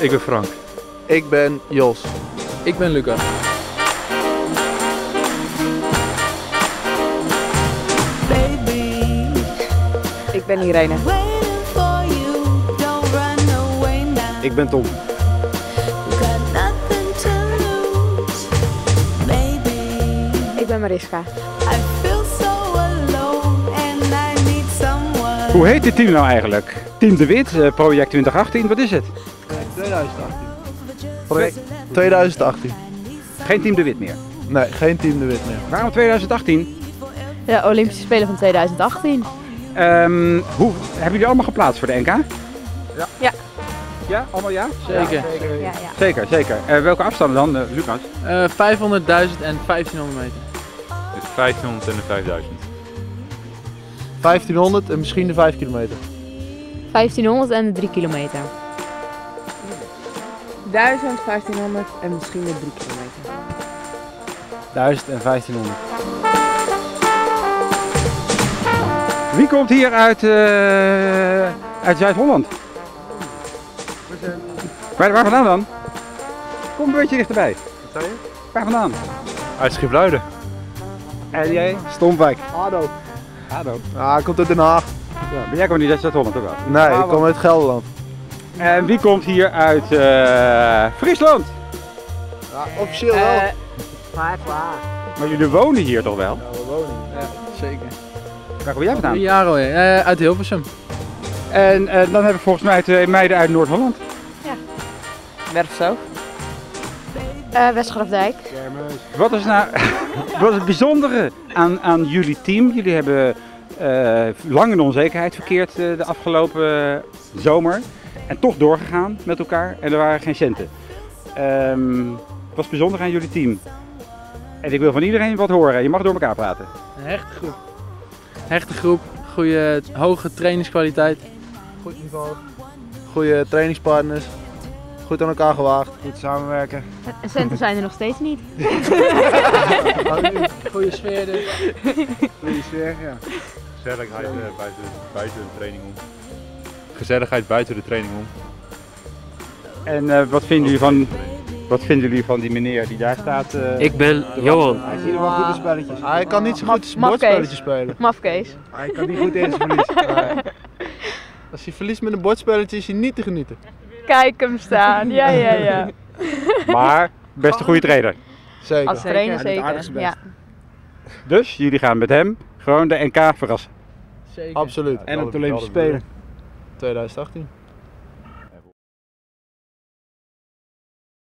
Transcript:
Ik ben Frank. Ik ben Jos. Ik ben Luca. Ik ben Irene. Ik ben Tom. Ik ben Mariska. Hoe heet dit team nou eigenlijk? Team De Wit, eh, project 2018, wat is het? 2018. Project 2018. Geen Team De Wit meer. Nee, geen Team de Wit meer. Waarom 2018? De Olympische Spelen van 2018. Ehm, hoe, hebben jullie allemaal geplaatst voor de NK? Ja. Ja. Ja, allemaal ja? Zeker. Ja, ja. Zeker, zeker. Eh, welke afstanden dan, eh, Lucas? Eh 500.000 en 1500 meter. Dus 1500 en de 5000. 1500 en misschien de 5 kilometer. 1500 en de 3 kilometer. 1000, 1500 en misschien weer 3 kilometer. 1000 en 1500. Wie komt hier uit, eh, uit Zuid-Holland? Waar, waar vandaan dan? Kom een beetje dichterbij. Wat zei je? Waar vandaan? Uit Schipluiden. En jij? Stomwijk. Ado. Ado. Ah, komt uit Den Haag. Ja, maar jij komt niet uit Zuid-Holland, toch wel? Nee, ik kom uit Gelderland. En wie komt hier uit eh, Friesland? Ja, officieel wel. Eh, Maar jullie wonen hier toch wel? we wonen hier. Ja, zeker. Waar kom jij vandaan? Drie jaar alweer. Eh, uit Hilversum. En eh, dan heb ik volgens mij twee meiden uit Noord-Holland. Werfzo. Uh, Westgrafdijk. Wat is nou wat is het bijzondere aan, aan jullie team? Jullie hebben eh, lang in onzekerheid verkeerd eh, de afgelopen zomer. En toch doorgegaan met elkaar en er waren geen centen. Ehm, wat is bijzonder aan jullie team? En ik wil van iedereen wat horen. Je mag door elkaar praten. Een hechte groep. Hechte groep. Goede, hoge trainingskwaliteit. Goed niveau. Goede trainingspartners. Goed aan elkaar gewaagd. Goed samenwerken. En centen zijn er nog steeds niet. Goede sfeer dus. Goede sfeer, ja. Gezelligheid eh, buiten, buiten de training om. Gezelligheid buiten de training om. En eh, wat, vinden jullie van, wat vinden jullie van die meneer die daar staat? eh? Ik ben Johan. Hij ziet er wel goede spelletjes. Hij kan niet zo goed bordspelletjes spelen. Mafkees. Hij kan niet goed in zijn verlies. Nee. Als hij verliest met een bordspelletje is hij niet te genieten. Kijk hem staan. Ja, ja, ja. Maar best een goede trainer. Zeker. Als trainer het zeker. Ja. Dus jullie gaan met hem gewoon de NK verrassen. Zeker. Absoluut. En op de Olympische Spelen. 2018.